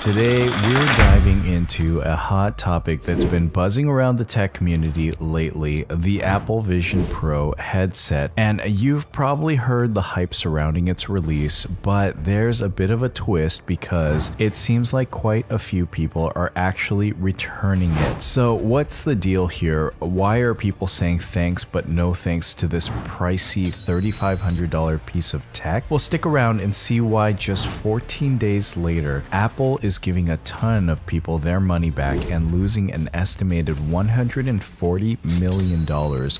Today, we're diving into a hot topic that's been buzzing around the tech community lately the Apple Vision Pro headset. And you've probably heard the hype surrounding its release, but there's a bit of a twist because it seems like quite a few people are actually returning it. So, what's the deal here? Why are people saying thanks but no thanks to this pricey $3,500 piece of tech? Well, stick around and see why just 14 days later, Apple is giving a ton of people their money back and losing an estimated $140 million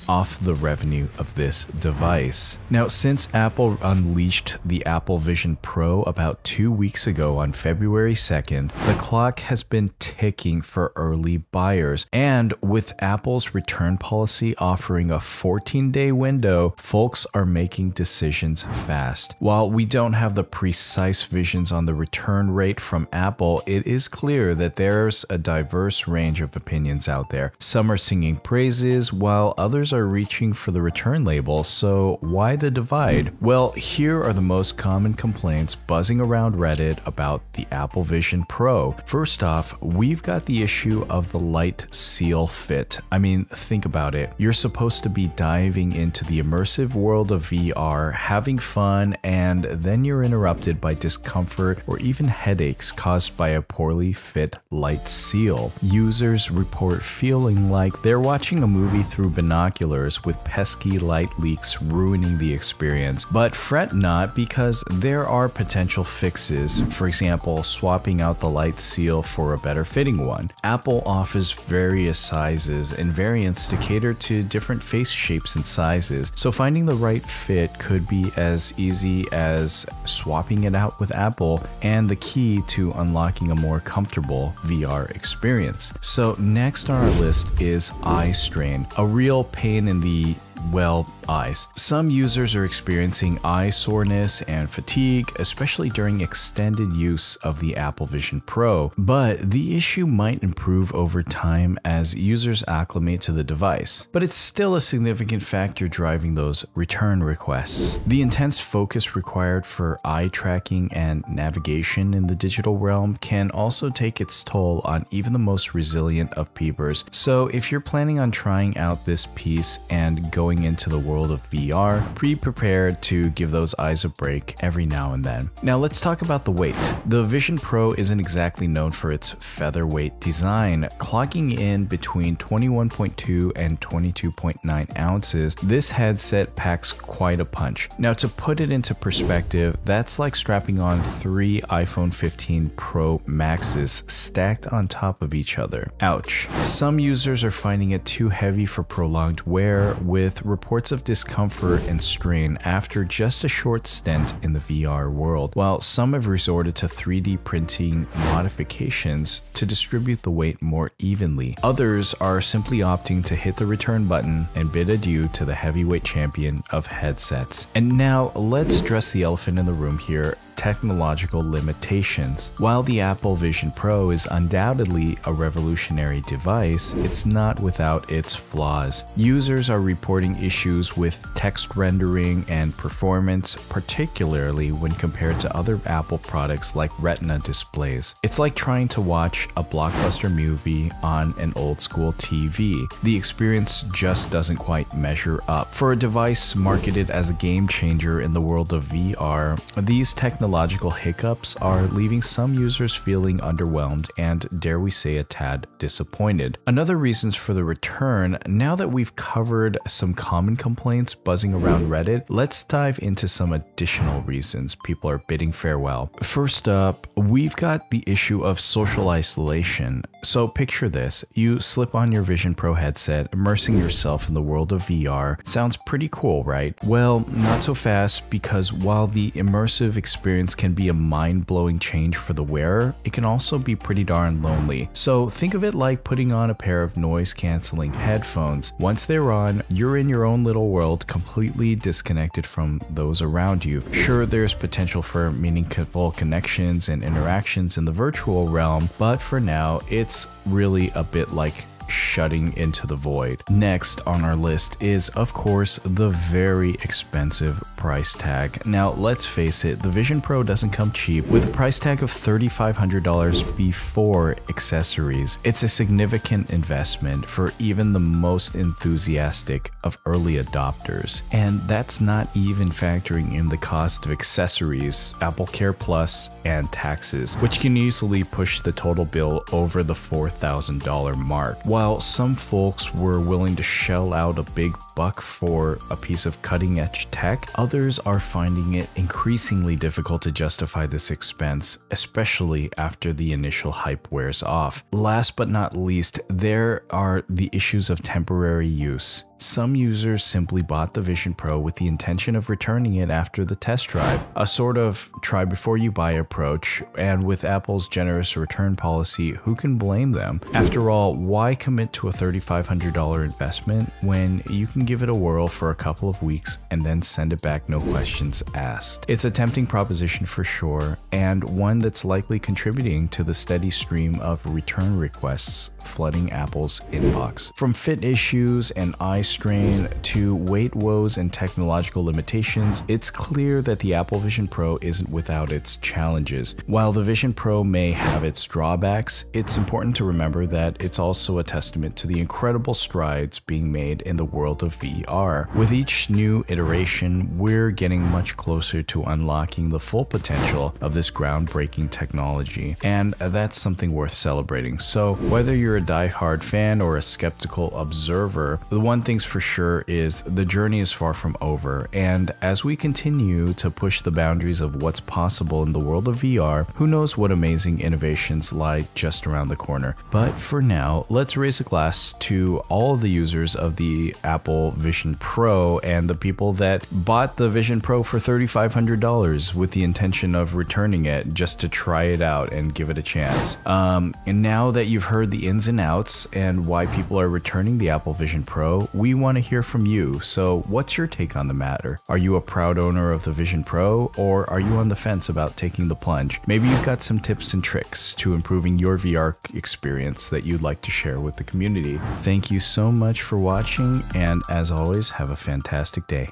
off the revenue of this device. Now, since Apple unleashed the Apple Vision Pro about two weeks ago on February 2nd, the clock has been ticking for early buyers. And with Apple's return policy offering a 14 day window, folks are making decisions fast. While we don't have the precise visions on the return rate from Apple, it is clear that there's a diverse range of opinions out there. Some are singing praises, while others are reaching for the return label. So, why the divide? Well, here are the most common complaints buzzing around Reddit about the Apple Vision Pro. First off, we've got the issue of the light seal fit. I mean, think about it. You're supposed to be diving into the immersive world of VR, having fun, and then you're interrupted by discomfort or even headaches caused by a poorly fit light seal. Users report feeling like they're watching a movie through binoculars with pesky light leaks ruining the experience. But fret not because there are potential fixes, for example, swapping out the light seal for a better fitting one. Apple offers various sizes and variants to cater to different face shapes and sizes, so finding the right fit could be as easy as swapping it out with Apple and the key to unlocking a more comfortable VR experience. So, next on our list is eye strain, a real pain in the well, eyes. Some users are experiencing eye soreness and fatigue, especially during extended use of the Apple Vision Pro, but the issue might improve over time as users acclimate to the device. But it's still a significant factor driving those return requests. The intense focus required for eye tracking and navigation in the digital realm can also take its toll on even the most resilient of peepers. So if you're planning on trying out this piece and going going into the world of VR, pre prepared to give those eyes a break every now and then. Now, let's talk about the weight. The Vision Pro isn't exactly known for its featherweight design, clocking in between 21.2 and 22.9 ounces. This headset packs quite a punch. Now, to put it into perspective, that's like strapping on three iPhone 15 Pro Maxes stacked on top of each other. Ouch. Some users are finding it too heavy for prolonged wear, with reports of discomfort and strain after just a short stint in the VR world, while some have resorted to 3D printing modifications to distribute the weight more evenly. Others are simply opting to hit the return button and bid adieu to the heavyweight champion of headsets. And now let's address the elephant in the room here technological limitations. While the Apple Vision Pro is undoubtedly a revolutionary device, it's not without its flaws. Users are reporting issues with text rendering and performance, particularly when compared to other Apple products like Retina displays. It's like trying to watch a blockbuster movie on an old school TV. The experience just doesn't quite measure up. For a device marketed as a game changer in the world of VR, these technological technological hiccups are leaving some users feeling underwhelmed and, dare we say, a tad disappointed. Another reasons for the return, now that we've covered some common complaints buzzing around Reddit, let's dive into some additional reasons people are bidding farewell. First up, we've got the issue of social isolation. So picture this you slip on your Vision Pro headset, immersing yourself in the world of VR. Sounds pretty cool, right? Well, not so fast because while the immersive experience experience can be a mind blowing change for the wearer, it can also be pretty darn lonely. So think of it like putting on a pair of noise canceling headphones. Once they're on, you're in your own little world, completely disconnected from those around you. Sure, there's potential for meaningful connections and interactions in the virtual realm, but for now, it's really a bit like shutting into the void. Next on our list is, of course, the very expensive price tag. Now, let's face it, the Vision Pro doesn't come cheap. With a price tag of $3,500 before accessories, it's a significant investment for even the most enthusiastic of early adopters. And that's not even factoring in the cost of accessories, Apple Care Plus, and taxes, which can easily push the total bill over the $4,000 mark. While some folks were willing to shell out a big buck for a piece of cutting edge tech, others are finding it increasingly difficult to justify this expense, especially after the initial hype wears off. Last but not least, there are the issues of temporary use. Some users simply bought the Vision Pro with the intention of returning it after the test drive, a sort of try before you buy approach, and with Apple's generous return policy, who can blame them? After all, why commit to a $3,500 investment when you can give it a whirl for a couple of weeks and then send it back no questions asked? It's a tempting proposition for sure, and one that's likely contributing to the steady stream of return requests flooding Apple's inbox. From fit issues and eye strain to weight woes and technological limitations, it's clear that the Apple Vision Pro isn't without its challenges. While the Vision Pro may have its drawbacks, it's important to remember that it's also a testament to the incredible strides being made in the world of VR. With each new iteration, we're getting much closer to unlocking the full potential of this groundbreaking technology, and that's something worth celebrating. So, whether you're a die-hard fan or a skeptical observer, the one thing's for sure is the journey is far from over, and as we continue to push the boundaries of what's possible in the world of VR, who knows what amazing innovations lie just around the corner. But for now, let's raise a glass to all the users of the Apple Vision Pro and the people that bought the Vision Pro for $3,500 with the intention of returning it just to try it out and give it a chance. Um, and now that you've heard the ins and outs and why people are returning the Apple Vision Pro, we want to hear from you. So, what's your take on the matter? Are you a proud owner of the Vision Pro, or are you on the fence about taking the plunge? Maybe you've got some tips and tricks to improving your VR experience that you'd like to share with the community. Thank you so much for watching, and as always, have a fantastic day.